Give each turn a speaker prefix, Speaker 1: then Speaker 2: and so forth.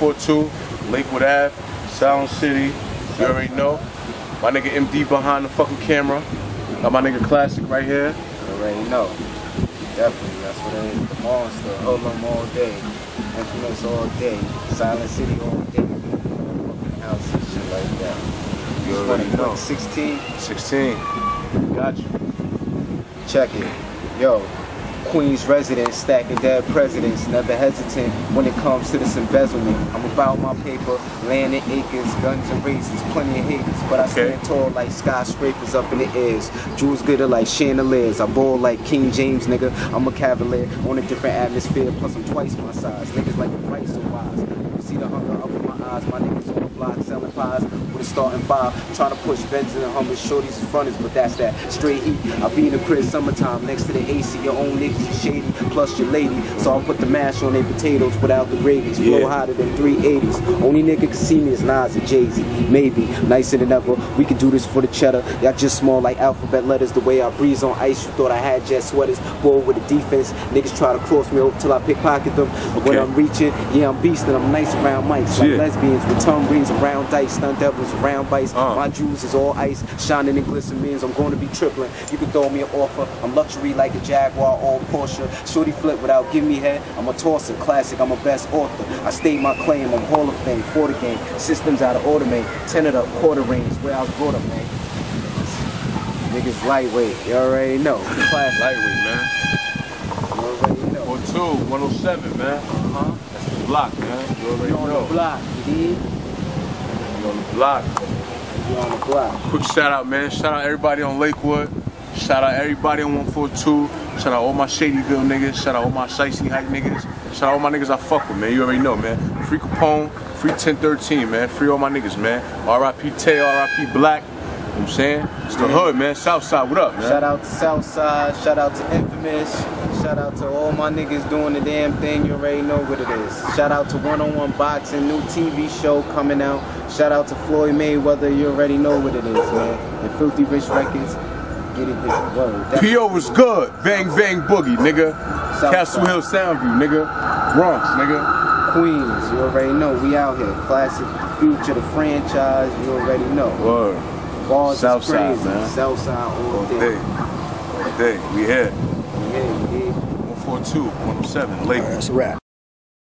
Speaker 1: 142, Lakewood Ave, Sound City. You already know. My nigga MD behind the fucking camera. Got my nigga Classic right here.
Speaker 2: You already know. Definitely, that's what it is. The monster, Hoodlum all day. Infamous all day. Silent City all day. Fucking house and shit like that.
Speaker 1: You already know.
Speaker 2: 16,
Speaker 1: 16. Got you.
Speaker 2: check it. Yo, Queens resident, stacking dead presidents, never hesitant when it comes to this embezzlement. I'm about my paper, land in acres, guns and razors, plenty of haters, but I
Speaker 1: Okay.
Speaker 2: stand tall like skyscrapers up in the airs. Jewels glitter like chandeliers. I ball like King James, nigga. I'm a cavalier on a different atmosphere, plus I'm twice my size. Niggas like the price so wise. You see the hunger up in my eyes, my niggas on the block selling pies with a starting five, trying to push Benz and Hummers, shorties is fronters, but that's that straight heat. I be in the crib summertime next to the AC, your own niggas is shady, plus your lady. So I'll put the mash on their potatoes without the gravies. Flow
Speaker 1: Yeah.
Speaker 2: hotter than 380s. Only nigga can see me is Nas and Jay Z. Maybe nicer than ever. We can do this for the cheddar. Y'all just small like alphabet letters. The way I breeze on ice, you thought I had jet sweaters. Ball with the defense. Niggas try to cross me over till I pickpocket them. When
Speaker 1: Okay.
Speaker 2: I'm reaching, yeah, I'm beastin'. I'm nice around mics. Like
Speaker 1: Yeah.
Speaker 2: lesbians with tongue rings around dice. Stunt devils around bites.
Speaker 1: Uh.
Speaker 2: My jewels is all ice. Shining and glisten means I'm going to be tripling. You can throw me an offer. I'm luxury like a Jaguar or Porsche. Shorty flip without give me head. I'm a tosser. Classic. I'm a best author. I state my claim. I'm Hall of Fame. For the game. Systems out of automate. Ten of the quarter range. Where I was brought up, man. Niggas lightweight. You already know. Classic.
Speaker 1: Lightweight, man.
Speaker 2: You already know.
Speaker 1: 42, 107, man.
Speaker 2: Uh-huh.
Speaker 1: That's the block, man. You already
Speaker 2: You on
Speaker 1: know.
Speaker 2: the block. You
Speaker 1: on the block.
Speaker 2: You on the block.
Speaker 1: Quick shout out, man. Shout out everybody on Lakewood. Shout out everybody on 142. Shout out all my Shadyville niggas. Shout out all my Shicey Hike niggas. Shout out all my niggas I fuck with, man. You already know, man. Free Capone, free 1013, man. Free all my niggas, man. RIP Tay, RIP Black. You know what I'm saying? It's the hood, man. Southside, what up, man?
Speaker 2: Shout out to Southside, shout out to Infamous, shout out to all my niggas doing the damn thing, you already know what it is. Shout out to One on One Boxing, new TV show coming out. Shout out to Floyd Mayweather, you already know what it is, man. And Filthy Rich Records, get it, get word.
Speaker 1: PO was good. Bang, bang, boogie, nigga.
Speaker 2: Southside.
Speaker 1: Castle Hill Soundview, nigga. Bronx, nigga.
Speaker 2: Queens, you already know, we out here. Classic, future, the franchise, you already know.
Speaker 1: Word.
Speaker 2: Bars
Speaker 1: Southside,
Speaker 2: is crazy.
Speaker 1: man.
Speaker 2: Southside all
Speaker 1: All
Speaker 2: day.
Speaker 1: day. All day. We here.
Speaker 2: Yeah, yeah.
Speaker 1: 142, 107, Lakewood.
Speaker 2: That's a wrap.